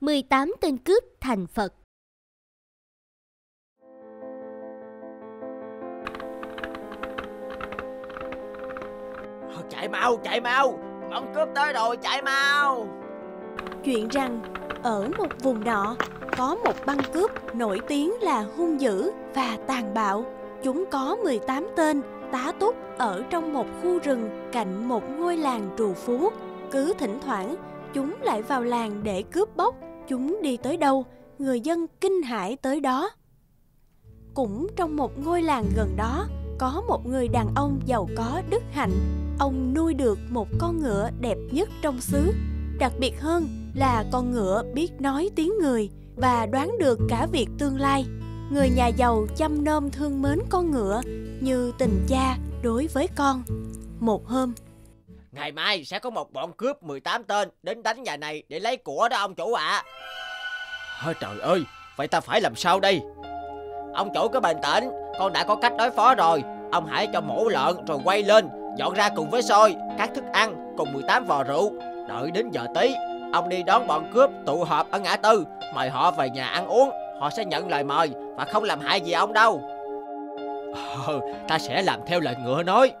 18 tên cướp thành Phật Chạy mau, chạy mau Bọn cướp tới rồi, chạy mau Chuyện rằng ở một vùng nọ có một băng cướp nổi tiếng là hung dữ và tàn bạo. Chúng có 18 tên tá túc ở trong một khu rừng cạnh một ngôi làng trù phú. Cứ thỉnh thoảng chúng lại vào làng để cướp bóc. Chúng đi tới đâu, người dân kinh hãi tới đó. Cũng trong một ngôi làng gần đó, có một người đàn ông giàu có đức hạnh. Ông nuôi được một con ngựa đẹp nhất trong xứ. Đặc biệt hơn là con ngựa biết nói tiếng người và đoán được cả việc tương lai. Người nhà giàu chăm nom thương mến con ngựa như tình cha đối với con. Một hôm, Ngày mai sẽ có một bọn cướp 18 tên đến đánh nhà này để lấy của đó ông chủ ạ. à, trời ơi, vậy ta phải làm sao đây? Ông chủ cứ bình tĩnh, con đã có cách đối phó rồi. Ông hãy cho mổ lợn rồi quay lên, dọn ra cùng với xôi, các thức ăn cùng 18 vò rượu. Đợi đến giờ tí, ông đi đón bọn cướp tụ họp ở ngã tư, mời họ về nhà ăn uống. Họ sẽ nhận lời mời và không làm hại gì ông đâu. Ờ, ta sẽ làm theo lời ngựa nói.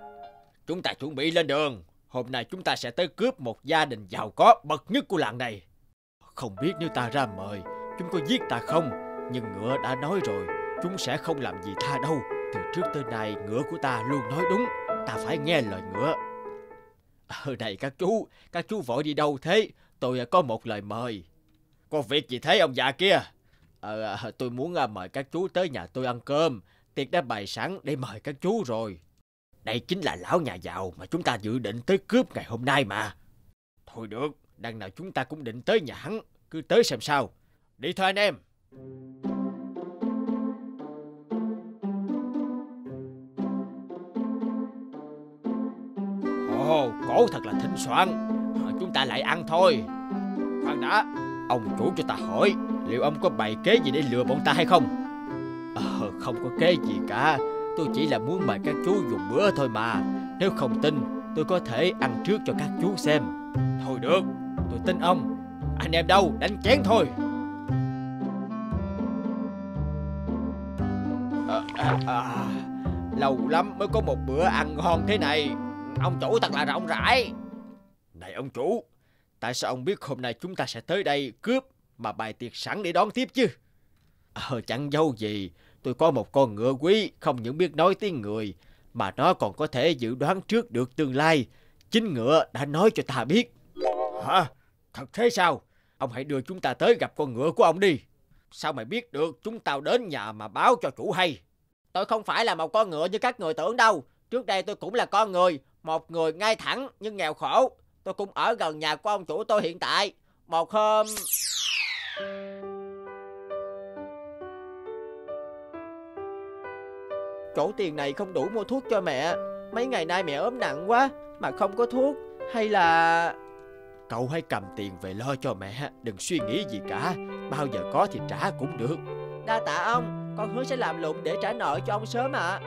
Chúng ta chuẩn bị lên đường. Hôm nay chúng ta sẽ tới cướp một gia đình giàu có bậc nhất của làng này. Không biết nếu ta ra mời, chúng có giết ta không? Nhưng ngựa đã nói rồi, chúng sẽ không làm gì ta đâu. Từ trước tới nay, ngựa của ta luôn nói đúng. Ta phải nghe lời ngựa. Ờ, Ở đây các chú, các chú vội đi đâu thế? Tôi có một lời mời. Có việc gì thế ông già kia? Ờ, ờ tôi muốn ờ, mời các chú tới nhà tôi ăn cơm. Tiệc đã bày sẵn để mời các chú rồi. Đây chính là lão nhà giàu mà chúng ta dự định tới cướp ngày hôm nay mà. Thôi được, đằng nào chúng ta cũng định tới nhà hắn. Cứ tới xem sao. Đi thôi anh em. Ồ, oh, cổ thật là thịnh soạn. À, chúng ta lại ăn thôi. Khoan đã, ông chủ cho ta hỏi, liệu ông có bày kế gì để lừa bọn ta hay không? Ờ, không có kế gì cả. Tôi chỉ là muốn mời các chú dùng bữa thôi mà. Nếu không tin, tôi có thể ăn trước cho các chú xem. Thôi được, tôi tin ông. Anh em đâu, đánh chén thôi. À, à, à, lâu lắm mới có một bữa ăn ngon thế này. Ông chủ thật là rộng rãi. Này ông chủ, tại sao ông biết hôm nay chúng ta sẽ tới đây cướp mà bài tiệc sẵn để đón tiếp chứ? Ờ, chẳng dâu gì, tôi có một con ngựa quý không những biết nói tiếng người mà nó còn có thể dự đoán trước được tương lai. Chính ngựa đã nói cho ta biết. Hả? Thật thế sao? Ông hãy đưa chúng ta tới gặp con ngựa của ông đi. Sao mày biết được chúng tao đến nhà mà báo cho chủ hay? Tôi không phải là một con ngựa như các người tưởng đâu. Trước đây tôi cũng là con người, một người ngay thẳng nhưng nghèo khổ. Tôi cũng ở gần nhà của ông chủ tôi hiện tại. Một hôm... Chỗ tiền này không đủ mua thuốc cho mẹ. Mấy ngày nay mẹ ốm nặng quá Mà không có thuốc. Hay là... Cậu hãy cầm tiền về lo cho mẹ, Đừng suy nghĩ gì cả. Bao giờ có thì trả cũng được. Đa tạ ông. Con hứa sẽ làm lụng để trả nợ cho ông sớm ạ. À.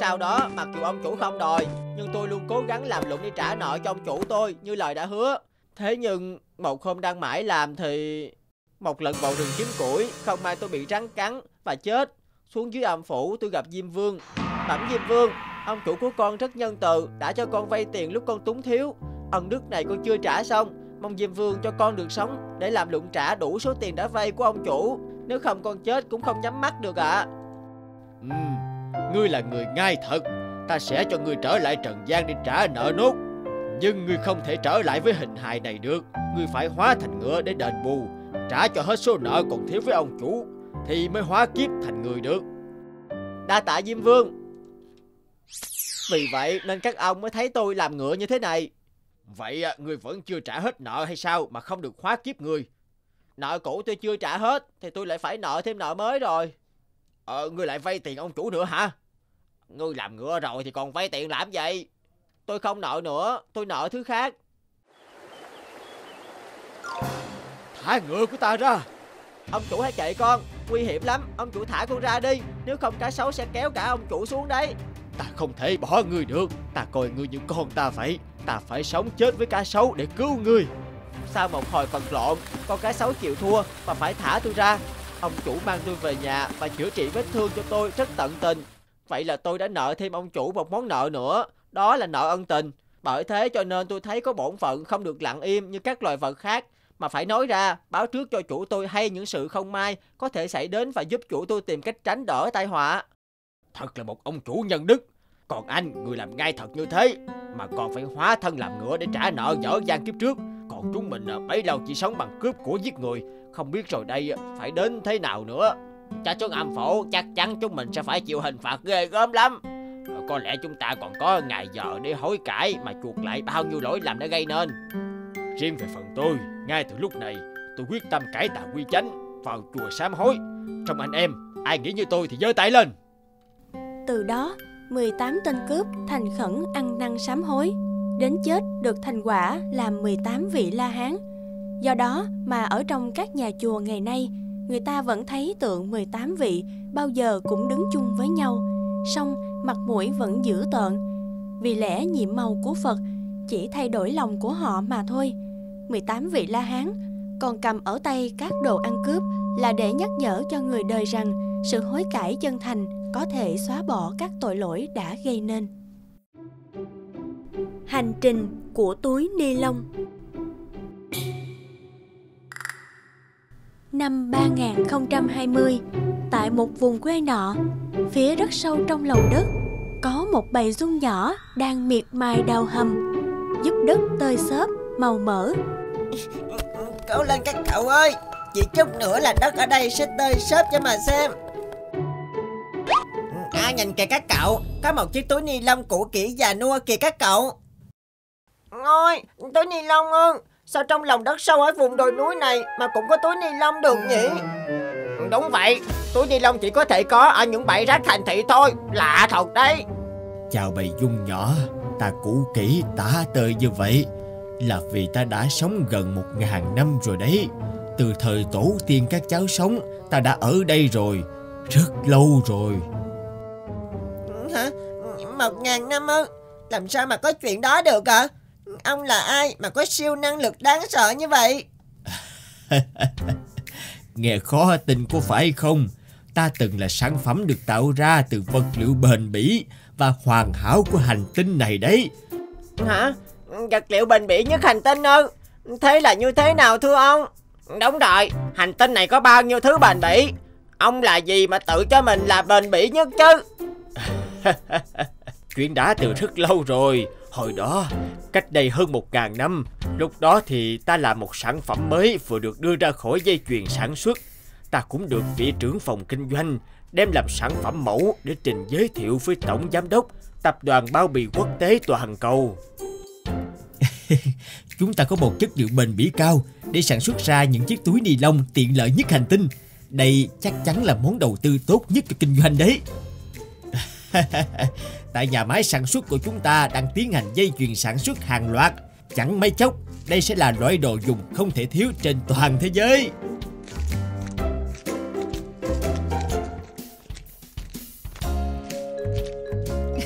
Sau đó, mặc dù ông chủ không đòi, Nhưng tôi luôn cố gắng làm lụng để trả nợ cho ông chủ tôi, Như lời đã hứa. Thế nhưng, một hôm đang mãi làm thì Một lần vào rừng kiếm củi, Không may tôi bị rắn cắn và chết xuống dưới âm phủ tôi gặp Diêm Vương. Bẩm Diêm Vương Ông chủ của con rất nhân từ Đã cho con vay tiền lúc con túng thiếu. Ân đức này con chưa trả xong Mong Diêm Vương cho con được sống Để làm lụng trả đủ số tiền đã vay của ông chủ. Nếu không con chết cũng không nhắm mắt được ạ. À. ừ, Ngươi là người ngay thật. Ta sẽ cho ngươi trở lại Trần gian để trả nợ nốt. Nhưng ngươi không thể trở lại với hình hài này được. Ngươi phải hóa thành ngựa để đền bù Trả cho hết số nợ còn thiếu với ông chủ thì mới hóa kiếp thành người được. Đa tạ Diêm Vương. Vì vậy nên các ông mới thấy tôi làm ngựa như thế này. Vậy à, người vẫn chưa trả hết nợ hay sao mà không được hóa kiếp người? Nợ cũ tôi chưa trả hết thì tôi lại phải nợ thêm nợ mới rồi. Ờ, ngươi lại vay tiền ông chủ nữa hả? Ngươi làm ngựa rồi thì còn vay tiền làm gì? Tôi không nợ nữa, tôi nợ thứ khác. Thả ngựa của ta ra. Ông chủ hãy kệ con Nguy hiểm lắm Ông chủ thả con ra đi Nếu không cá sấu sẽ kéo cả ông chủ xuống đấy. Ta không thể bỏ ngươi được Ta coi ngươi như con ta vậy Ta phải sống chết với cá sấu để cứu ngươi. Sau một hồi vật lộn Con cá sấu chịu thua Và phải thả tôi ra. Ông chủ mang tôi về nhà Và chữa trị vết thương cho tôi rất tận tình. Vậy là tôi đã nợ thêm ông chủ một món nợ nữa Đó là nợ ân tình. Bởi thế cho nên tôi thấy có bổn phận không được lặng im như các loài vật khác mà phải nói ra, báo trước cho chủ tôi hay những sự không may Có thể xảy đến và giúp chủ tôi tìm cách tránh đỡ tai họa. Thật là một ông chủ nhân đức. Còn anh, người làm ngay thật như thế, Mà còn phải hóa thân làm ngựa để trả nợ dở gian kiếp trước. Còn chúng mình à, bấy lâu chỉ sống bằng cướp của giết người. Không biết rồi đây à, phải đến thế nào nữa. Cha chú âm phổ, chắc chắn chúng mình sẽ phải chịu hình phạt ghê gớm lắm. Ờ, có lẽ chúng ta còn có ngày giờ để hối cải Mà chuộc lại bao nhiêu lỗi lầm đã gây nên. Riêng về phần tôi, Ngay từ lúc này, tôi quyết tâm cải tạo quy chánh Vào chùa sám hối. Trong anh em, ai nghĩ như tôi thì giơ tay lên. Từ đó 18 tên cướp thành khẩn ăn năn sám hối. Đến chết được thành quả là 18 vị La Hán. Do đó mà ở trong các nhà chùa ngày nay, Người ta vẫn thấy tượng 18 vị bao giờ cũng đứng chung với nhau. Song mặt mũi vẫn dữ tợn. Vì lẽ nhiệm màu của Phật, chỉ thay đổi lòng của họ mà thôi. 18 vị La Hán còn cầm ở tay các đồ ăn cướp là để nhắc nhở cho người đời rằng sự hối cải chân thành có thể xóa bỏ các tội lỗi đã gây nên. Hành trình của túi ni lông Năm 3020, tại một vùng quê nọ, phía rất sâu trong lòng đất, có một bầy run nhỏ đang miệt mài đào hầm, giúp đất tơi xốp, màu mỡ. Cố lên các cậu ơi, chỉ chút nữa là đất ở đây sẽ tơi xốp cho mà xem. À nhìn kìa các cậu, có một chiếc túi ni lông cũ kỹ già nua kìa các cậu. Ôi, túi ni lông ư? Sao trong lòng đất sâu ở vùng đồi núi này mà cũng có túi ni lông được nhỉ? Đúng vậy, túi ni lông chỉ có thể có ở những bãi rác thành thị thôi Lạ thật đấy Chào bầy dung nhỏ Ta cũ kỹ tả tơi như vậy Là vì ta đã sống gần một ngàn năm rồi đấy Từ thời tổ tiên các cháu sống Ta đã ở đây rồi Rất lâu rồi Hả? Một ngàn năm ư? Làm sao mà có chuyện đó được ạ? À? Ông là ai mà có siêu năng lực đáng sợ như vậy? Nghe khó tin có phải không? Ta từng là sản phẩm được tạo ra từ vật liệu bền bỉ và hoàn hảo của hành tinh này đấy. Hả? Vật liệu bền bỉ nhất hành tinh ư? Thế là như thế nào thưa ông? Đúng rồi, hành tinh này có bao nhiêu thứ bền bỉ? Ông là gì mà tự cho mình là bền bỉ nhất chứ? Chuyện đã từ rất lâu rồi Hồi đó, cách đây hơn một ngàn năm Lúc đó thì ta là một sản phẩm mới vừa được đưa ra khỏi dây chuyền sản xuất Ta cũng được vị trưởng phòng kinh doanh đem làm sản phẩm mẫu để trình giới thiệu với tổng giám đốc tập đoàn bao bì quốc tế toàn cầu. Chúng ta có một chất liệu bền bỉ cao để sản xuất ra những chiếc túi ni lông tiện lợi nhất hành tinh. Đây chắc chắn là món đầu tư tốt nhất cho kinh doanh đấy. Tại nhà máy sản xuất của chúng ta đang tiến hành dây chuyền sản xuất hàng loạt. Chẳng mấy chốc, đây sẽ là loại đồ dùng không thể thiếu trên toàn thế giới.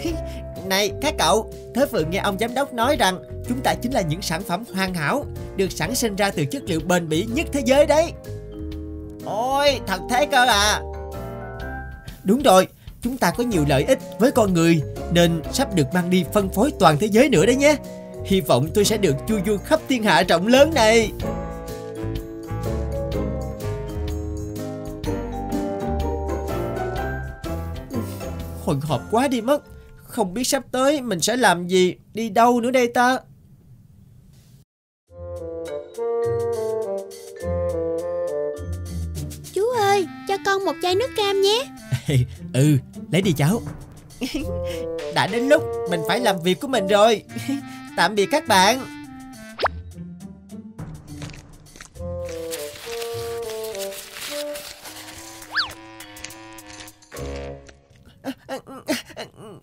Này các cậu, Thế vừa nghe ông giám đốc nói rằng chúng ta chính là những sản phẩm hoàn hảo, được sản sinh ra từ chất liệu bền bỉ nhất thế giới đấy. Ôi, thật thế cơ à. Đúng rồi, chúng ta có nhiều lợi ích với con người nên sắp được mang đi phân phối toàn thế giới nữa đấy nhé. Hy vọng tôi sẽ được chu du khắp thiên hạ rộng lớn này. Hồi hộp quá đi mất. Không biết sắp tới mình sẽ làm gì, đi đâu nữa đây ta? Con một chai nước cam nhé. ừ, lấy đi cháu. Đã đến lúc mình phải làm việc của mình rồi. Tạm biệt các bạn.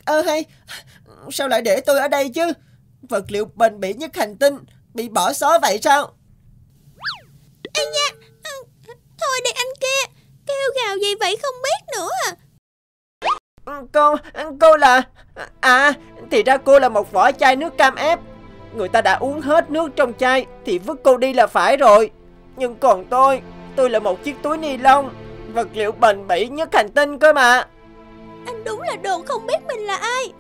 Ơ hay Sao lại để tôi ở đây chứ Vật liệu bền bỉ nhất hành tinh Bị bỏ xó vậy sao Ê nha Thôi đi anh Kêu gào gì vậy không biết nữa à Cô, cô là... À, thì ra cô là một vỏ chai nước cam ép người ta đã uống hết nước trong chai thì vứt cô đi là phải rồi. Nhưng còn tôi, tôi là một chiếc túi ni lông, vật liệu bền bỉ nhất hành tinh cơ mà. Anh đúng là đồ không biết mình là ai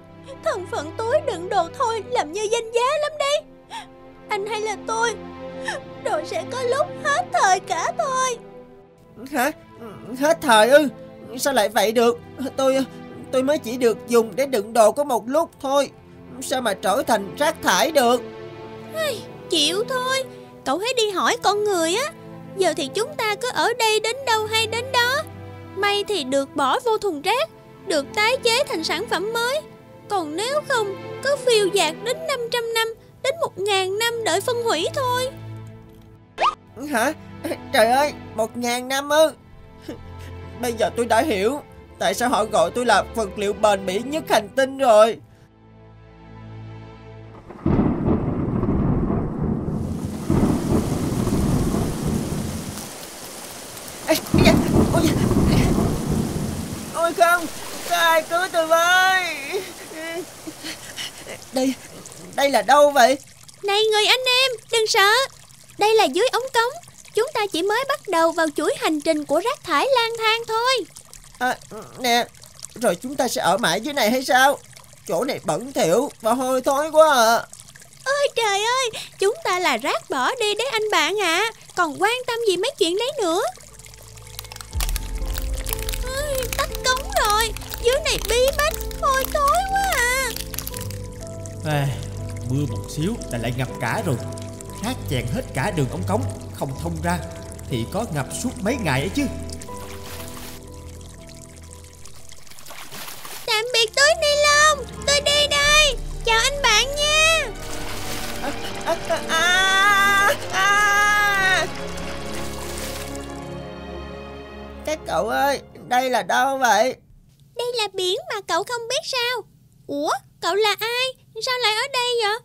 Thân phận túi đựng đồ thôi Làm như danh giá lắm đấy Anh hay là tôi Đồ sẽ có lúc hết thời cả thôi Hả? Hết thời ư? Sao lại vậy được? Tôi tôi mới chỉ được dùng để đựng đồ có một lúc thôi. Sao mà trở thành rác thải được? Chịu thôi Cậu hãy đi hỏi con người á Giờ thì chúng ta cứ ở đây đến đâu hay đến đó May thì được bỏ vô thùng rác Được tái chế thành sản phẩm mới Còn nếu không Cứ phiêu dạt đến 500 năm Đến 1.000 năm đợi phân hủy thôi Hả? Trời ơi, một ngàn năm ư? Bây giờ tôi đã hiểu tại sao họ gọi tôi là vật liệu bền bỉ nhất hành tinh rồi. Ê, da, Ôi, không, có ai cứu tôi với. Đây, đây là đâu vậy? Này người anh em, đừng sợ Đây là dưới ống cống Chúng ta chỉ mới bắt đầu vào chuỗi hành trình của rác thải lang thang thôi À, nè, rồi chúng ta sẽ ở mãi dưới này hay sao? Chỗ này bẩn thỉu và hôi thối quá à. Ôi trời ơi, chúng ta là rác bỏ đi đấy anh bạn ạ à. Còn quan tâm gì mấy chuyện đấy nữa Ôi, Tắt cống rồi, dưới này bí bách, hôi thối quá à À, mưa một xíu là lại ngập cả rồi. Khát chèn hết cả đường ống cống, không thông ra thì có ngập suốt mấy ngày ấy chứ. Tạm biệt túi ni lông, tôi đi đây Chào anh bạn nha À, à, à, à. Các cậu ơi, đây là đâu vậy? Đây là biển mà cậu không biết sao Ủa, cậu là ai? Sao lại ở đây vậy?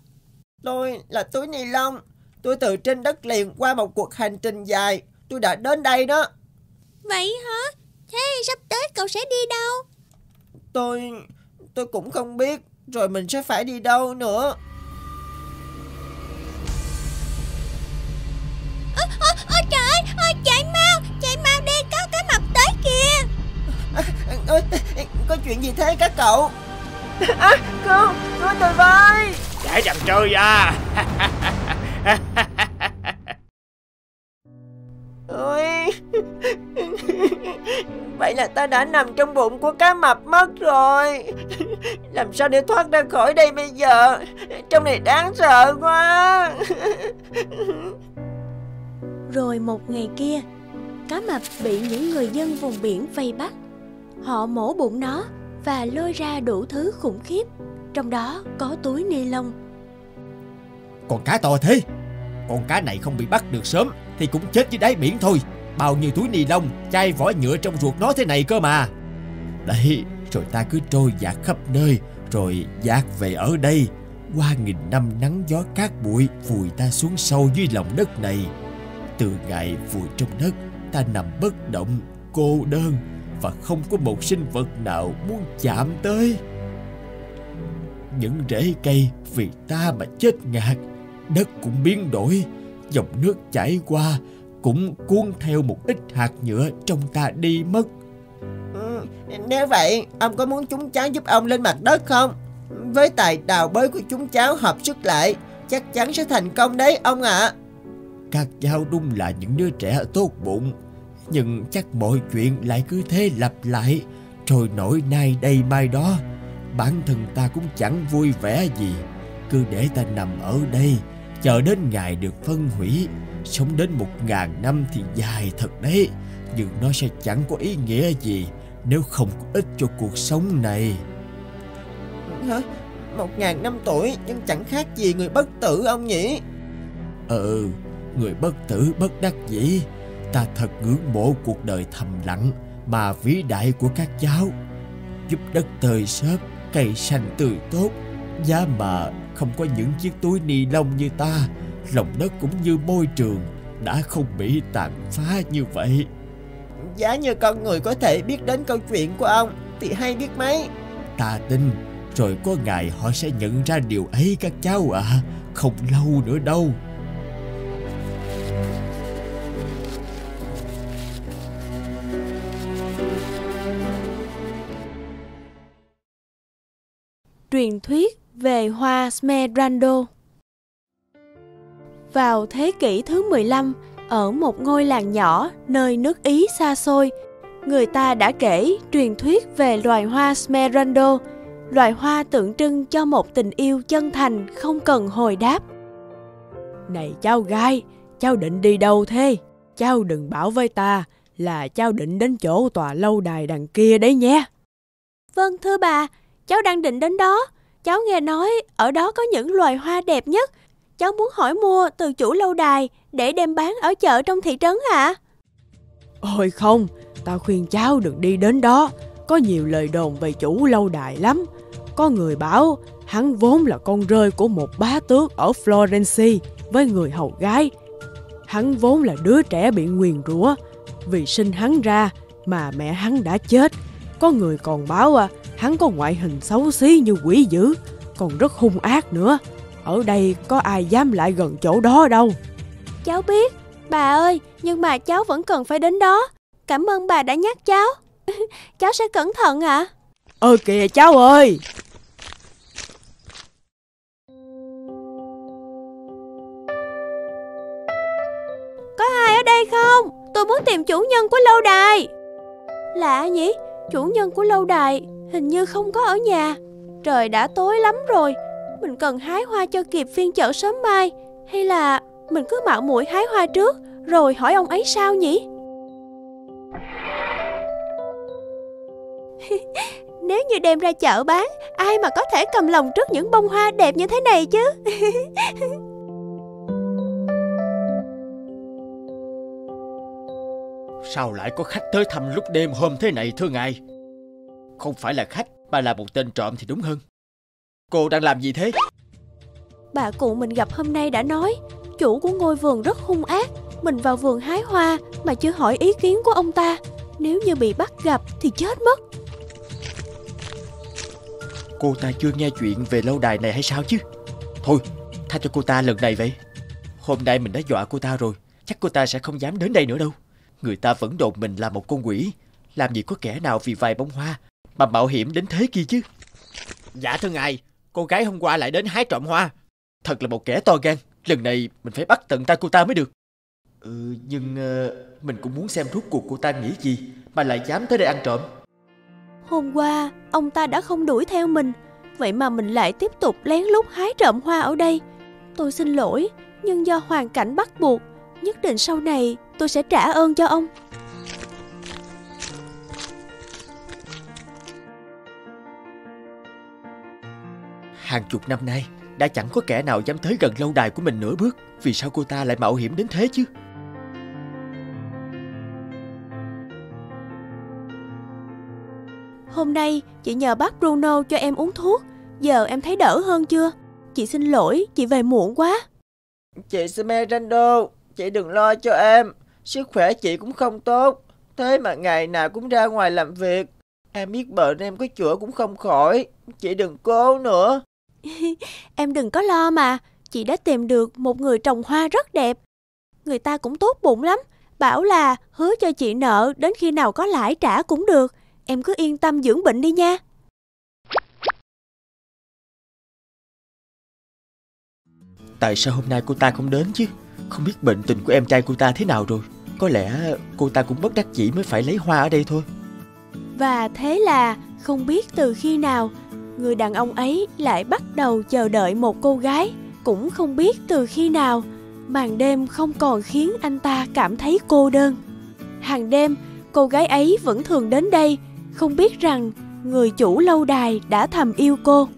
Tôi là túi ni lông. Tôi từ trên đất liền qua một cuộc hành trình dài. Tôi đã đến đây đó. Vậy hả? Thế sắp tới cậu sẽ đi đâu? Tôi... tôi cũng không biết. Rồi mình sẽ phải đi đâu nữa. Ơ, ơ, ơ trời ơi, ơ, chạy mau, chạy mau đi, có cái mập tới kìa À, ôi, có chuyện gì thế các cậu? À, cứu, cứu tôi với. Chạy đằng trời à Ôi Vậy là ta đã nằm trong bụng của cá mập mất rồi Làm sao để thoát ra khỏi đây bây giờ Trong này đáng sợ quá Rồi một ngày kia, cá mập bị những người dân vùng biển vây bắt. Họ mổ bụng nó và lôi ra đủ thứ khủng khiếp, trong đó có túi ni lông. Con cá to thế. Con cá này không bị bắt được sớm Thì cũng chết dưới đáy biển thôi. Bao nhiêu túi ni lông, Chai vỏ nhựa trong ruột nó thế này cơ mà. Đấy, Rồi ta cứ trôi dạt khắp nơi, Rồi dạt về ở đây. Qua nghìn năm nắng gió cát bụi, Vùi ta xuống sâu dưới lòng đất này. Từ ngày vùi trong đất, Ta nằm bất động, Cô đơn, Và không có một sinh vật nào muốn chạm tới. Những rễ cây vì ta mà chết ngạt đất cũng biến đổi dòng nước chảy qua cũng cuốn theo một ít hạt nhựa trong ta đi mất. Ừ, nếu vậy ông có muốn chúng cháu giúp ông lên mặt đất không? Với tài đào bới của chúng cháu hợp sức lại chắc chắn sẽ thành công đấy ông ạ. Các cháu đúng là những đứa trẻ tốt bụng nhưng chắc mọi chuyện lại cứ thế lặp lại. Rồi nổi nay đây mai đó bản thân ta cũng chẳng vui vẻ gì. Cứ để ta nằm ở đây chờ đến ngày được phân hủy sống đến một ngàn năm thì dài thật đấy. Nhưng nó sẽ chẳng có ý nghĩa gì nếu không có ích cho cuộc sống này. Hả? Một ngàn năm tuổi nhưng chẳng khác gì người bất tử ông nhỉ? Ừ người bất tử bất đắc dĩ. Ta thật ngưỡng mộ cuộc đời thầm lặng mà vĩ đại của các cháu. Giúp đất tơi xốp cây xanh tươi tốt giá mà không có những chiếc túi ni lông như ta lòng đất cũng như môi trường đã không bị tàn phá như vậy. Giá như con người có thể biết đến câu chuyện của ông thì hay biết mấy. Ta tin rồi có ngày họ sẽ nhận ra điều ấy các cháu ạ. Không lâu nữa đâu. Truyền thuyết về hoa Smeraldo Vào thế kỷ thứ 15, ở một ngôi làng nhỏ nơi nước Ý xa xôi, người ta đã kể truyền thuyết về loài hoa Smeraldo, loài hoa tượng trưng cho một tình yêu chân thành không cần hồi đáp. Này cháu gái, cháu định đi đâu thế? Cháu đừng bảo với ta là cháu định đến chỗ tòa lâu đài đằng kia đấy nhé. Vâng thưa bà, cháu đang định đến đó. Cháu nghe nói ở đó có những loài hoa đẹp nhất. Cháu muốn hỏi mua từ chủ lâu đài để đem bán ở chợ trong thị trấn ạ. À? Ôi không, tao khuyên cháu đừng đi đến đó. Có nhiều lời đồn về chủ lâu đài lắm. Có người bảo hắn vốn là con rơi của một bá tước ở Florence với người hầu gái. Hắn vốn là đứa trẻ bị nguyền rủa vì sinh hắn ra mà mẹ hắn đã chết. Có người còn báo à, hắn có ngoại hình xấu xí như quỷ dữ, còn rất hung ác nữa. Ở đây có ai dám lại gần chỗ đó đâu. Cháu biết, bà ơi, nhưng mà cháu vẫn cần phải đến đó. Cảm ơn bà đã nhắc cháu. cháu sẽ cẩn thận ạ. À? Ơ kìa cháu ơi, đây không? Tôi muốn tìm chủ nhân của lâu đài. Lạ nhỉ? Chủ nhân của lâu đài hình như không có ở nhà. Trời đã tối lắm rồi. Mình cần hái hoa cho kịp phiên chợ sớm mai. Hay là mình cứ mạo muội hái hoa trước rồi hỏi ông ấy sao nhỉ? Nếu như đem ra chợ bán, ai mà có thể cầm lòng trước những bông hoa đẹp như thế này chứ? Sao lại có khách tới thăm lúc đêm hôm thế này thưa ngài? Không phải là khách mà là một tên trộm thì đúng hơn. Cô đang làm gì thế? Bà cụ mình gặp hôm nay đã nói Chủ của ngôi vườn rất hung ác Mình vào vườn hái hoa mà chưa hỏi ý kiến của ông ta. Nếu như bị bắt gặp thì chết mất. Cô ta chưa nghe chuyện về lâu đài này hay sao chứ? Thôi tha cho cô ta lần này vậy. Hôm nay mình đã dọa cô ta rồi Chắc cô ta sẽ không dám đến đây nữa đâu. Người ta vẫn đồn mình là một con quỷ Làm gì có kẻ nào vì vài bông hoa Mà mạo hiểm đến thế kia chứ? Dạ thưa ngài Cô gái hôm qua lại đến hái trộm hoa. Thật là một kẻ to gan Lần này mình phải bắt tận tay cô ta mới được. Ừ nhưng uh, Mình cũng muốn xem rốt cuộc cô ta nghĩ gì Mà lại dám tới đây ăn trộm. Hôm qua ông ta đã không đuổi theo mình. Vậy mà mình lại tiếp tục lén lút hái trộm hoa ở đây. Tôi xin lỗi Nhưng do hoàn cảnh bắt buộc Nhất định sau này tôi sẽ trả ơn cho ông Hàng chục năm nay Đã chẳng có kẻ nào dám tới gần lâu đài của mình nửa bước. Vì sao cô ta lại mạo hiểm đến thế chứ? Hôm nay chị nhờ bác Bruno cho em uống thuốc. Giờ em thấy đỡ hơn chưa? Chị xin lỗi chị về muộn quá. Chị Smeraldo Chị đừng lo cho em. Sức khỏe chị cũng không tốt. Thế mà ngày nào cũng ra ngoài làm việc. Em biết bệnh em có chữa cũng không khỏi. Chị đừng cố nữa Em đừng có lo mà Chị đã tìm được một người trồng hoa rất đẹp. Người ta cũng tốt bụng lắm Bảo là hứa cho chị nợ Đến khi nào có lãi trả cũng được. Em cứ yên tâm dưỡng bệnh đi nha. Tại sao hôm nay cô ta không đến chứ? Không biết bệnh tình của em trai cô ta thế nào rồi. Có lẽ cô ta cũng bất đắc dĩ mới phải lấy hoa ở đây thôi. Và thế là không biết từ khi nào Người đàn ông ấy lại bắt đầu chờ đợi một cô gái Cũng không biết từ khi nào Màn đêm không còn khiến anh ta cảm thấy cô đơn Hàng đêm cô gái ấy vẫn thường đến đây Không biết rằng người chủ lâu đài đã thầm yêu cô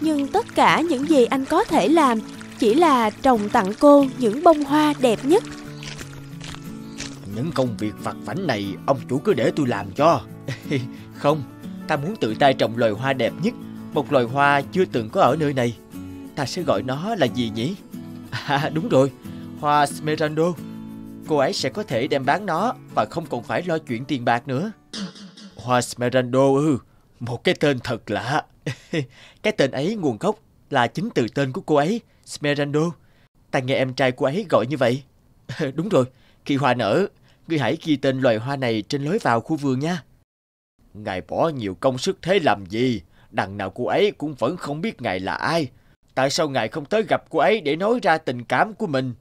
Nhưng tất cả những gì anh có thể làm chỉ là trồng tặng cô những bông hoa đẹp nhất. Những công việc vặt vảnh này ông chủ cứ để tôi làm cho. Không, ta muốn tự tay trồng loài hoa đẹp nhất, một loài hoa chưa từng có ở nơi này. Ta sẽ gọi nó là gì nhỉ? À đúng rồi, hoa Smeraldo. Cô ấy sẽ có thể đem bán nó và không còn phải lo chuyện tiền bạc nữa. Hoa Smeraldo ư, một cái tên thật lạ. cái tên ấy nguồn gốc là chính từ tên của cô ấy Smeraldo. Ta nghe em trai cô ấy gọi như vậy. Đúng rồi, khi hoa nở, ngươi hãy ghi tên loài hoa này trên lối vào khu vườn nha. Ngài bỏ nhiều công sức thế làm gì? Đằng nào cô ấy cũng vẫn không biết ngài là ai. Tại sao ngài không tới gặp cô ấy để nói ra tình cảm của mình?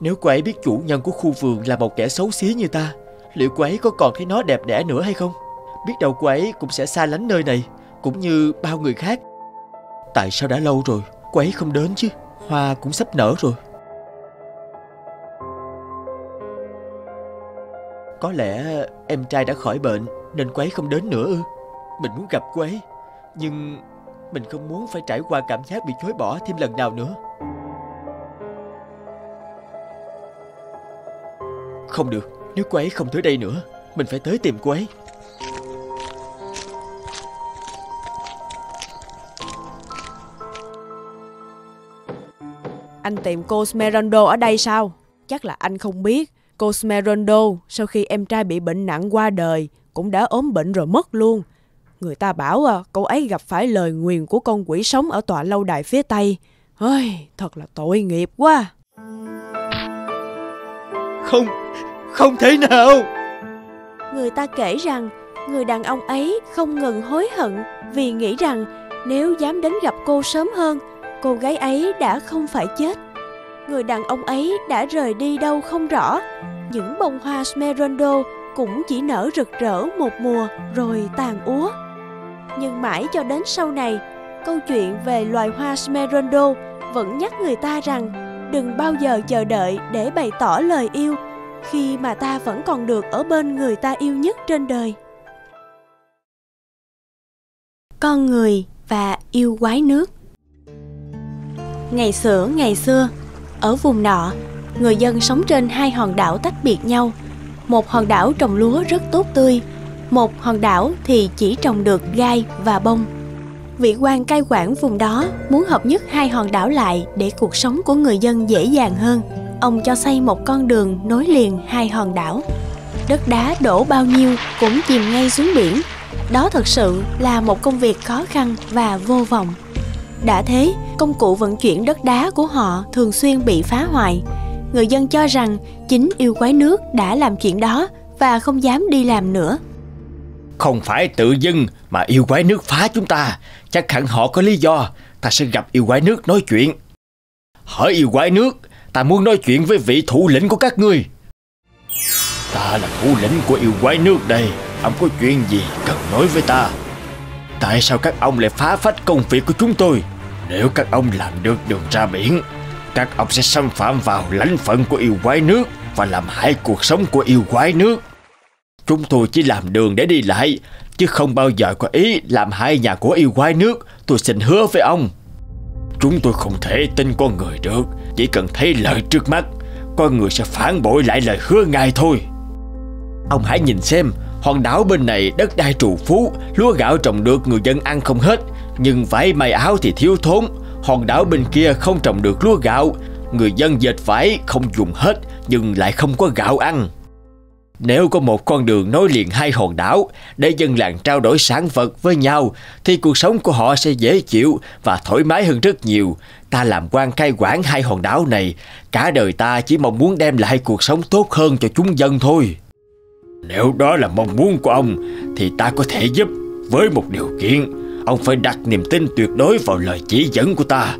Nếu cô ấy biết chủ nhân của khu vườn là một kẻ xấu xí như ta, liệu cô ấy có còn thấy nó đẹp đẽ nữa hay không? Biết đâu cô ấy cũng sẽ xa lánh nơi này, cũng như bao người khác. Tại sao đã lâu rồi, cô ấy không đến chứ? Hoa cũng sắp nở rồi. Có lẽ em trai đã khỏi bệnh nên cô ấy không đến nữa ư. Mình muốn gặp cô ấy, nhưng mình không muốn phải trải qua cảm giác bị chối bỏ thêm lần nào nữa. Không được, nếu cô ấy không tới đây nữa, mình phải tới tìm cô ấy. Anh tìm cô Smeraldo ở đây sao? Chắc là anh không biết. Cô Smeraldo sau khi em trai bị bệnh nặng qua đời cũng đã ốm bệnh rồi mất luôn. Người ta bảo à, cô ấy gặp phải lời nguyền của con quỷ sống ở tọa lâu đài phía Tây. Ôi, thật là tội nghiệp quá. Không, không thể nào. Người ta kể rằng người đàn ông ấy không ngừng hối hận vì nghĩ rằng nếu dám đến gặp cô sớm hơn, cô gái ấy đã không phải chết. Người đàn ông ấy đã rời đi đâu không rõ. Những bông hoa Smeraldo cũng chỉ nở rực rỡ một mùa rồi tàn úa. Nhưng mãi cho đến sau này, câu chuyện về loài hoa Smeraldo vẫn nhắc người ta rằng đừng bao giờ chờ đợi để bày tỏ lời yêu khi mà ta vẫn còn được ở bên người ta yêu nhất trên đời. Con người và yêu quái nước Ngày xưa ngày xưa, ở vùng nọ, người dân sống trên hai hòn đảo tách biệt nhau. Một hòn đảo trồng lúa rất tốt tươi, một hòn đảo thì chỉ trồng được gai và bông. Vị quan cai quản vùng đó muốn hợp nhất hai hòn đảo lại để cuộc sống của người dân dễ dàng hơn. Ông cho xây một con đường nối liền hai hòn đảo. Đất đá đổ bao nhiêu cũng chìm ngay xuống biển. Đó thật sự là một công việc khó khăn và vô vọng. Đã thế, công cụ vận chuyển đất đá của họ thường xuyên bị phá hoại. Người dân cho rằng chính yêu quái nước đã làm chuyện đó và không dám đi làm nữa. Không phải tự dưng mà yêu quái nước phá chúng ta. Chắc hẳn họ có lý do. Ta sẽ gặp yêu quái nước nói chuyện. Hỏi yêu quái nước, ta muốn nói chuyện với vị thủ lĩnh của các ngươi. Ta là thủ lĩnh của yêu quái nước đây. Ông có chuyện gì cần nói với ta? Tại sao các ông lại phá phách công việc của chúng tôi? Nếu các ông làm được đường ra biển, các ông sẽ xâm phạm vào lãnh phận của yêu quái nước và làm hại cuộc sống của yêu quái nước. Chúng tôi chỉ làm đường để đi lại, chứ không bao giờ có ý làm hại nhà của yêu quái nước. Tôi xin hứa với ông. Chúng tôi không thể tin con người được, chỉ cần thấy lợi trước mắt, con người sẽ phản bội lại lời hứa ngay thôi. Ông hãy nhìn xem, hòn đảo bên này đất đai trù phú, lúa gạo trồng được người dân ăn không hết, nhưng vải may áo thì thiếu thốn. Hòn đảo bên kia không trồng được lúa gạo, người dân dệt vải không dùng hết nhưng lại không có gạo ăn. Nếu có một con đường nối liền hai hòn đảo để dân làng trao đổi sản vật với nhau thì cuộc sống của họ sẽ dễ chịu và thoải mái hơn rất nhiều. Ta làm quan cai quản hai hòn đảo này, cả đời ta chỉ mong muốn đem lại cuộc sống tốt hơn cho chúng dân thôi. Nếu đó là mong muốn của ông thì ta có thể giúp với một điều kiện. Ông phải đặt niềm tin tuyệt đối vào lời chỉ dẫn của ta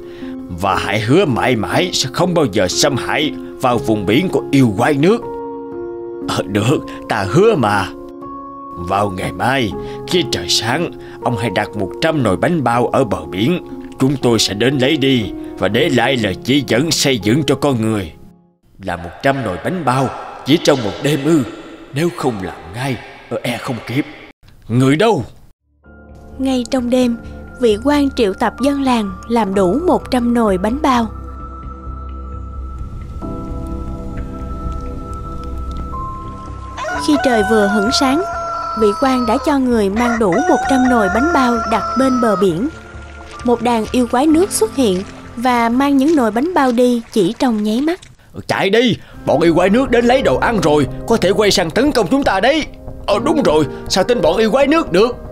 và hãy hứa mãi mãi sẽ không bao giờ xâm hại vào vùng biển của yêu quái nước. Ờ, được, ta hứa mà. Vào ngày mai, khi trời sáng, ông hãy đặt 100 nồi bánh bao ở bờ biển. Chúng tôi sẽ đến lấy đi và để lại lời chỉ dẫn xây dựng cho con người. Là 100 nồi bánh bao chỉ trong một đêm ư. Nếu không làm ngay, ở e không kịp. Người đâu? Ngay trong đêm, vị quan triệu tập dân làng làm đủ 100 nồi bánh bao. Khi trời vừa hửng sáng, vị quan đã cho người mang đủ 100 nồi bánh bao đặt bên bờ biển. Một đàn yêu quái nước xuất hiện và mang những nồi bánh bao đi chỉ trong nháy mắt. Chạy đi, bọn yêu quái nước đến lấy đồ ăn rồi, có thể quay sang tấn công chúng ta đấy. Ờ đúng rồi, sao tin bọn yêu quái nước được?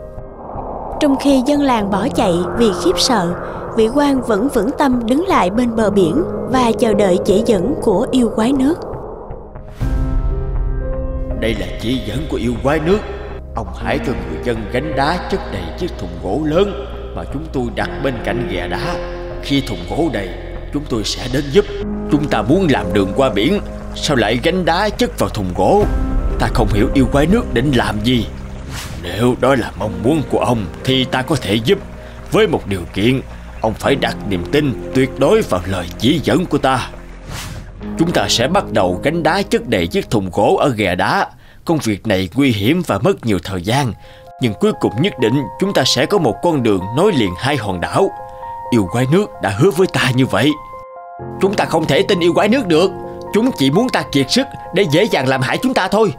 Trong khi dân làng bỏ chạy vì khiếp sợ, vị quan vẫn vững tâm đứng lại bên bờ biển và chờ đợi chỉ dẫn của yêu quái nước. Đây là chỉ dẫn của yêu quái nước. Ông hãy cho người dân gánh đá chất đầy chiếc thùng gỗ lớn Mà chúng tôi đặt bên cạnh ghè đá. Khi thùng gỗ đầy Chúng tôi sẽ đến giúp. Chúng ta muốn làm đường qua biển Sao lại gánh đá chất vào thùng gỗ? Ta không hiểu yêu quái nước định làm gì. Nếu đó là mong muốn của ông, Thì ta có thể giúp. Với một điều kiện, Ông phải đặt niềm tin tuyệt đối vào lời chỉ dẫn của ta. Chúng ta sẽ bắt đầu gánh đá chất đầy chiếc thùng gỗ ở ghè đá. Công việc này nguy hiểm và mất nhiều thời gian, Nhưng cuối cùng nhất định chúng ta sẽ có một con đường nối liền hai hòn đảo. Yêu quái nước đã hứa với ta như vậy. Chúng ta không thể tin yêu quái nước được. Chúng chỉ muốn ta kiệt sức để dễ dàng làm hại chúng ta thôi.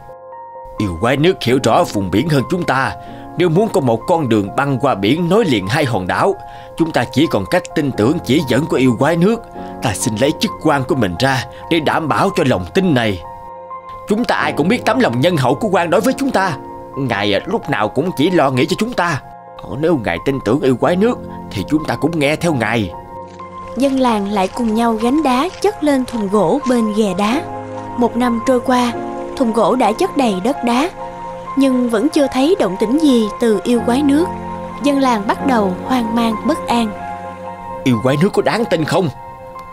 Yêu quái nước hiểu rõ vùng biển hơn chúng ta. Nếu muốn có một con đường băng qua biển nối liền hai hòn đảo Chúng ta chỉ còn cách tin tưởng chỉ dẫn của yêu quái nước. Ta xin lấy chức quan của mình ra Để đảm bảo cho lòng tin này. Chúng ta ai cũng biết tấm lòng nhân hậu của quan đối với chúng ta. Ngài à, lúc nào cũng chỉ lo nghĩ cho chúng ta. Ờ, nếu ngài tin tưởng yêu quái nước Thì chúng ta cũng nghe theo ngài. Dân làng lại cùng nhau gánh đá chất lên thùng gỗ bên ghè đá. Một năm trôi qua, thùng gỗ đã chất đầy đất đá, nhưng vẫn chưa thấy động tĩnh gì từ yêu quái nước. Dân làng bắt đầu hoang mang bất an. Yêu quái nước có đáng tin không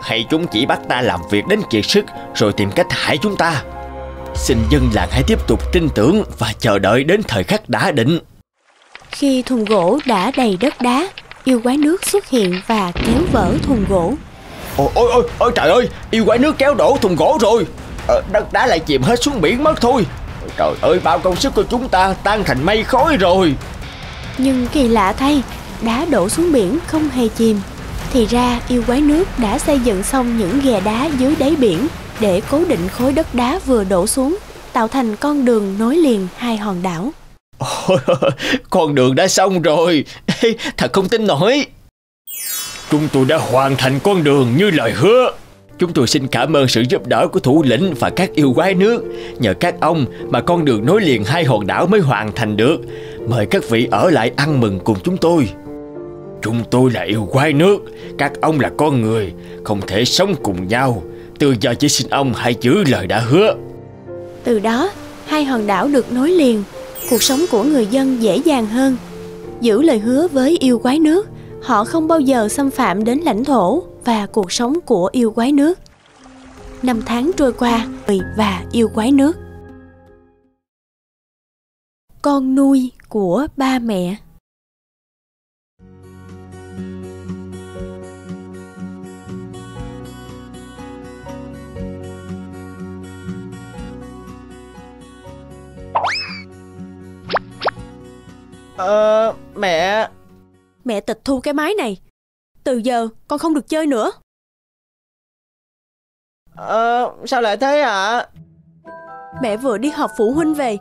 Hay chúng chỉ bắt ta làm việc đến kiệt sức Rồi tìm cách hại chúng ta Xin dân làng hãy tiếp tục tin tưởng Và chờ đợi đến thời khắc đã định Khi thùng gỗ đã đầy đất đá, yêu quái nước xuất hiện và kéo vỡ thùng gỗ. Ôi ôi ôi, ôi trời ơi Yêu quái nước kéo đổ thùng gỗ rồi ờ, Đất đá lại chìm hết xuống biển mất thôi. Trời ơi bao công sức của chúng ta tan thành mây khói rồi. Nhưng kỳ lạ thay, đá đổ xuống biển không hề chìm. Thì ra yêu quái nước đã xây dựng xong những ghè đá dưới đáy biển để cố định khối đất đá vừa đổ xuống, tạo thành con đường nối liền hai hòn đảo. Ôi, Con đường đã xong rồi. Thật không tin nổi. Chúng tôi đã hoàn thành con đường như lời hứa Chúng tôi xin cảm ơn sự giúp đỡ của thủ lĩnh và các yêu quái nước. Nhờ các ông mà con đường nối liền hai hòn đảo mới hoàn thành được. Mời các vị ở lại ăn mừng cùng chúng tôi. Chúng tôi là yêu quái nước Các ông là con người Không thể sống cùng nhau. Từ giờ chỉ xin ông hãy giữ lời đã hứa. Từ đó, hai hòn đảo được nối liền, cuộc sống của người dân dễ dàng hơn. Giữ lời hứa với yêu quái nước, họ không bao giờ xâm phạm đến lãnh thổ và cuộc sống của yêu quái nước. Năm tháng trôi qua, người và yêu quái nước. Con nuôi của ba mẹ Ờ mẹ Mẹ tịch thu cái máy này. Từ giờ con không được chơi nữa. Ờ sao lại thế ạ Mẹ vừa đi họp phụ huynh về.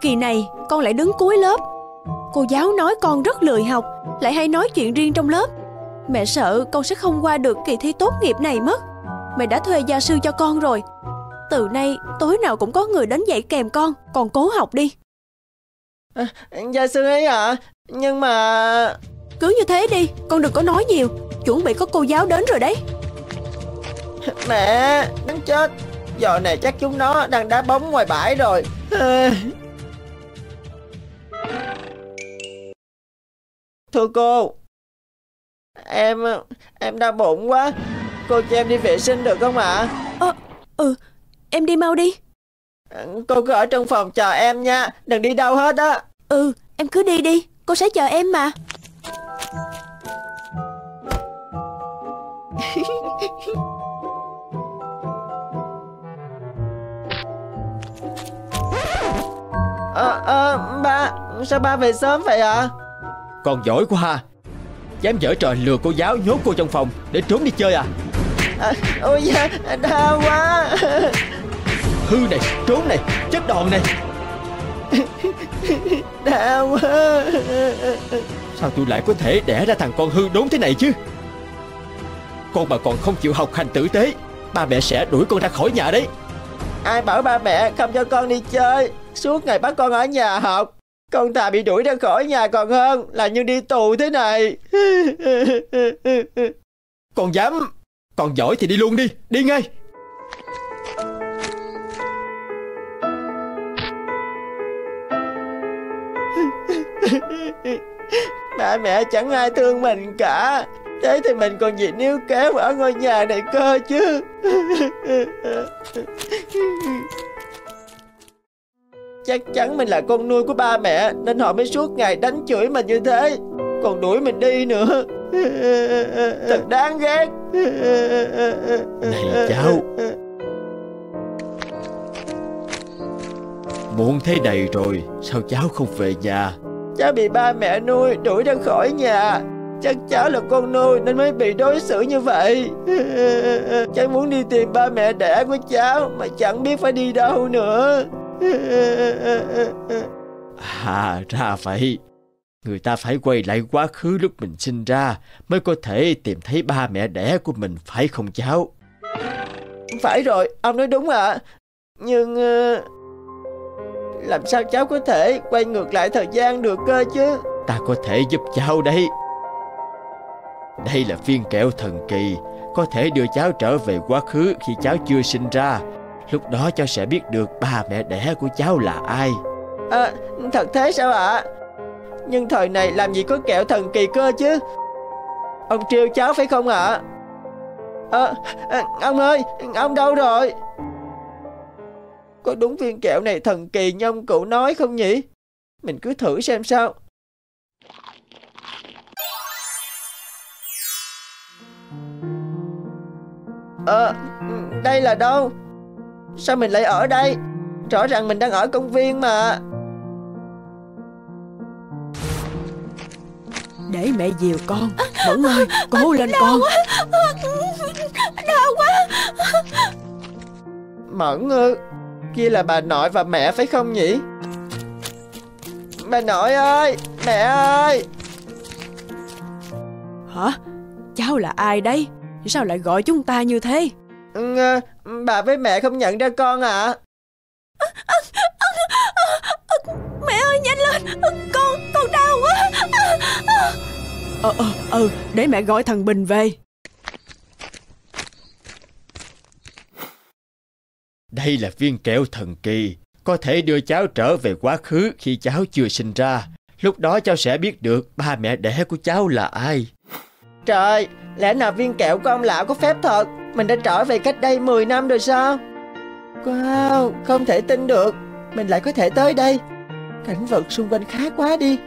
Kỳ này con lại đứng cuối lớp. Cô giáo nói con rất lười học, lại hay nói chuyện riêng trong lớp. Mẹ sợ con sẽ không qua được kỳ thi tốt nghiệp này mất. Mẹ đã thuê gia sư cho con rồi. Từ nay tối nào cũng có người đến dạy kèm con, còn cố học đi. Gia sư ấy ạ Nhưng mà Cứ như thế đi, con đừng có nói nhiều. Chuẩn bị có cô giáo đến rồi đấy. Mẹ Đáng chết Giờ này chắc chúng nó đang đá bóng ngoài bãi rồi Ờ. Thưa cô Em Em đau bụng quá Cô cho em đi vệ sinh được không ạ Ừ, em đi mau đi. Cô cứ ở trong phòng chờ em nha Đừng đi đâu hết á Ừ, em cứ đi đi, cô sẽ chờ em mà. Ờ ờ ba Sao ba về sớm vậy ạ? Con giỏi quá ha. Dám dở trò lừa cô giáo nhốt cô trong phòng Để trốn đi chơi à? À, Ôi da đau quá. Hư này, trốn này, chết đòn này. Đau quá. Sao tôi lại có thể đẻ ra thằng con hư đốn thế này chứ Con mà còn không chịu học hành tử tế Ba mẹ sẽ đuổi con ra khỏi nhà đấy Ai bảo ba mẹ không cho con đi chơi Suốt ngày bắt con ở nhà học Con thà bị đuổi ra khỏi nhà còn hơn là như đi tù thế này. Còn dám Còn giỏi thì đi luôn đi Đi ngay Ba mẹ chẳng ai thương mình cả. Thế thì mình còn gì níu kéo ở ngôi nhà này cơ chứ. Chắc chắn mình là con nuôi của ba mẹ Nên họ mới suốt ngày đánh chửi mình như thế. Còn đuổi mình đi nữa. Thật đáng ghét. Này cháu. Muộn thế này rồi Sao cháu không về nhà? Cháu bị ba mẹ nuôi đuổi ra khỏi nhà Chắc cháu là con nuôi nên mới bị đối xử như vậy. Cháu muốn đi tìm ba mẹ đẻ của cháu Mà chẳng biết phải đi đâu nữa. À ra vậy. Người ta phải quay lại quá khứ lúc mình sinh ra Mới có thể tìm thấy ba mẹ đẻ của mình phải không cháu? Phải rồi, ông nói đúng ạ. Nhưng... ờ, Làm sao cháu có thể quay ngược lại thời gian được cơ chứ? Ta có thể giúp cháu đấy đây là viên kẹo thần kỳ Có thể đưa cháu trở về quá khứ khi cháu chưa sinh ra Lúc đó cháu sẽ biết được ba mẹ đẻ của cháu là ai À, thật thế sao ạ? Nhưng thời này làm gì có kẹo thần kỳ cơ chứ? Ông trêu cháu phải không ạ? À, à ông ơi, ông đâu rồi? Có đúng viên kẹo này thần kỳ như ông cụ nói không nhỉ? Mình cứ thử xem sao. Ờ, đây là đâu? Sao mình lại ở đây? Rõ ràng mình đang ở công viên mà. Để mẹ dìu con Mẫn ơi cố lên con. Đau quá. Mẫn ư Kia là bà nội và mẹ phải không nhỉ? Bà nội ơi Mẹ ơi. Hả? Cháu là ai đây Sao lại gọi chúng ta như thế? Ừ, ờ, Bà với mẹ không nhận ra con ạ. Mẹ ơi nhanh lên! Con, con đau quá! Ờ ờ ờ Để mẹ gọi thằng Bình về. Đây là viên kẹo thần kỳ. Có thể đưa cháu trở về quá khứ khi cháu chưa sinh ra. Lúc đó cháu sẽ biết được ba mẹ đẻ của cháu là ai. Trời Lẽ nào viên kẹo của ông lão có phép thật Mình đã trở về cách đây 10 năm rồi sao? Wow, Không thể tin được. Mình lại có thể tới đây. Cảnh vật xung quanh khá quá đi.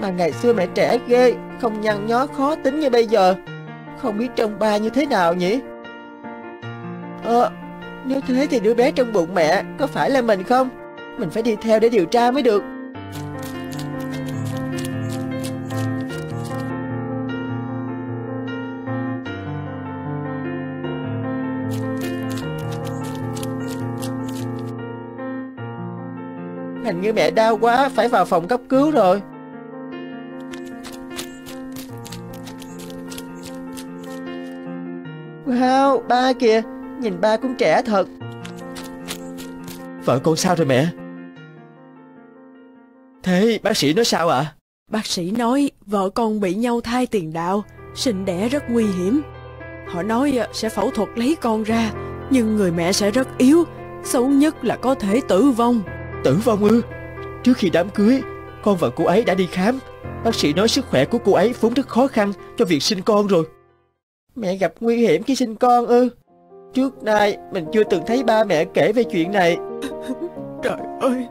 Mà ngày xưa mẹ trẻ ghê, Không nhăn nhó khó tính như bây giờ. Không biết trông ba như thế nào nhỉ? Ờ Nếu thế thì đứa bé trong bụng mẹ Có phải là mình không? Mình phải đi theo để điều tra mới được. Hình như mẹ đau quá Phải vào phòng cấp cứu rồi. Wow, ba kìa Nhìn ba cũng trẻ thật. Vợ con sao rồi mẹ? Thế bác sĩ nói sao ạ? Bác sĩ nói vợ con bị nhau thai tiền đạo Sinh đẻ rất nguy hiểm. Họ nói à, sẽ phẫu thuật lấy con ra Nhưng người mẹ sẽ rất yếu Xấu nhất là có thể tử vong Tử vong ư? Trước khi đám cưới Con và cô ấy đã đi khám. Bác sĩ nói sức khỏe của cô ấy vốn rất khó khăn Cho việc sinh con rồi. Mẹ gặp nguy hiểm khi sinh con ư? Trước nay mình chưa từng thấy ba mẹ kể về chuyện này. Trời ơi!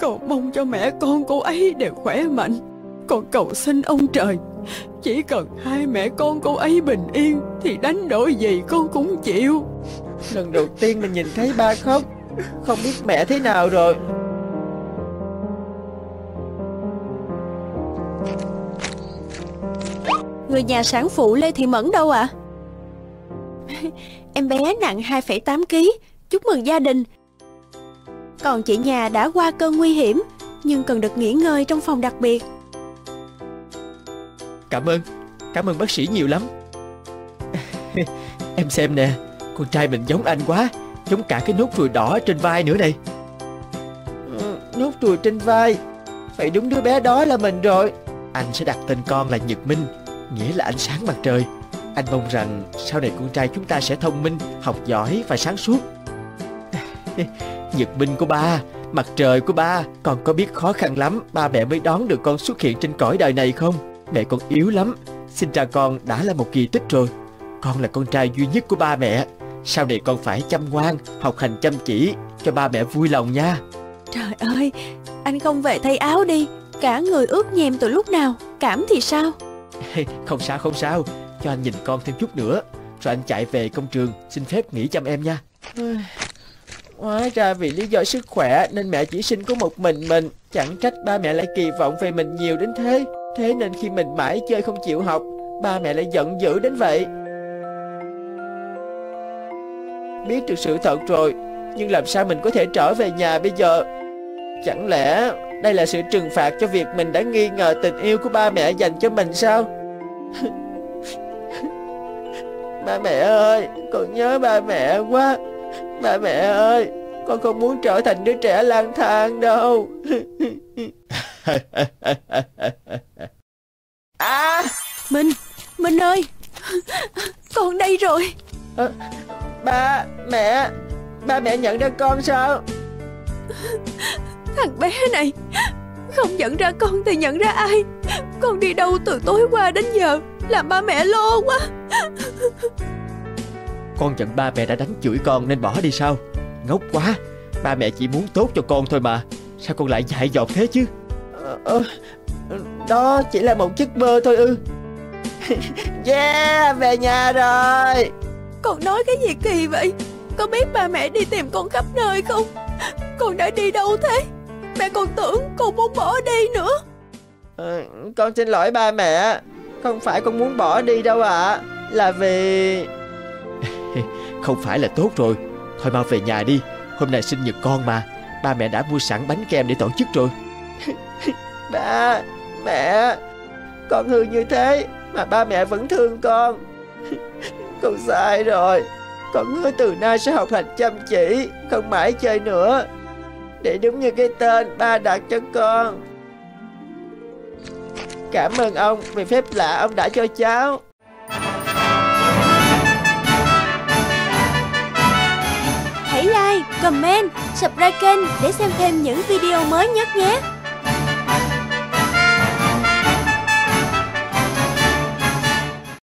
Con mong cho mẹ con cô ấy đều khỏe mạnh. Con cầu xin ông trời Chỉ cần hai mẹ con cô ấy bình yên Thì đánh đổi gì con cũng chịu. Lần đầu tiên mình nhìn thấy ba khóc Không biết mẹ thế nào rồi Người nhà sản phụ Lê Thị Mẫn đâu ạ? em bé nặng 2,8 kg. Chúc mừng gia đình. Còn chị nhà đã qua cơn nguy hiểm nhưng cần được nghỉ ngơi trong phòng đặc biệt. Cảm ơn Cảm ơn bác sĩ nhiều lắm Em xem nè Con trai mình giống anh quá Giống cả cái nốt ruồi đỏ trên vai nữa này. Ừ, nốt ruồi trên vai. Vậy đúng đứa bé đó là mình rồi. Anh sẽ đặt tên con là Nhật Minh Nghĩa là ánh sáng mặt trời. Anh mong rằng sau này con trai chúng ta sẽ thông minh Học giỏi và sáng suốt. Nhật Minh của ba Mặt trời của ba Con có biết khó khăn lắm Ba mẹ mới đón được con xuất hiện trên cõi đời này không? Mẹ con yếu lắm Sinh ra con đã là một kỳ tích rồi. Con là con trai duy nhất của ba mẹ Sau này con phải chăm ngoan Học hành chăm chỉ Cho ba mẹ vui lòng nha? Trời ơi, anh không về thay áo đi. Cả người ướt nhèm từ lúc nào Cảm thì sao? Không sao không sao. Cho anh nhìn con thêm chút nữa. Rồi anh chạy về công trường Xin phép nghỉ chăm em nha. Hóa ra vì lý do sức khỏe Nên mẹ chỉ sinh có một mình mình. Chẳng trách ba mẹ lại kỳ vọng về mình nhiều đến thế. Thế nên khi mình mãi chơi không chịu học Ba mẹ lại giận dữ đến vậy Biết được sự thật rồi Nhưng làm sao mình có thể trở về nhà bây giờ? Chẳng lẽ đây là sự trừng phạt cho việc mình đã nghi ngờ tình yêu của ba mẹ dành cho mình sao? Ba mẹ ơi Con nhớ ba mẹ quá. Ba mẹ ơi Con không muốn trở thành đứa trẻ lang thang đâu. À! Minh, Minh ơi Con đây rồi Ba Mẹ. Ba mẹ nhận ra con sao? Thằng bé này Không nhận ra con thì nhận ra ai? Con đi đâu từ tối qua đến giờ Làm ba mẹ lo quá. Con giận ba mẹ đã đánh chửi con nên bỏ đi sao? Ngốc quá. Ba mẹ chỉ muốn tốt cho con thôi mà. Sao con lại dại dột thế chứ? Ờ, Đó chỉ là một giấc mơ thôi ư. Yeah Về nhà rồi Con nói cái gì kỳ vậy? Có biết ba mẹ đi tìm con khắp nơi không? Con đã đi đâu thế? Mẹ còn tưởng con muốn bỏ đi nữa. Ờ, Con xin lỗi ba mẹ. Không phải con muốn bỏ đi đâu ạ. À. Là vì Không phải là tốt rồi. Thôi mau về nhà đi. Hôm nay sinh nhật con mà. Ba mẹ đã mua sẵn bánh kem để tổ chức rồi. Ba Mẹ. Con hư như thế Mà ba mẹ vẫn thương con Con sai rồi. Con hứa từ nay sẽ học hành chăm chỉ Không mãi chơi nữa. Để đúng như cái tên ba đặt cho con. Cảm ơn ông vì phép lạ ông đã cho cháu. Hãy like, comment, subscribe kênh để xem thêm những video mới nhất nhé.